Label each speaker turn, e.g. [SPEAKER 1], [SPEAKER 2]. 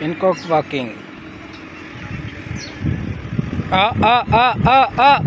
[SPEAKER 1] Peacock walking. Ah, ah, ah, ah, ah.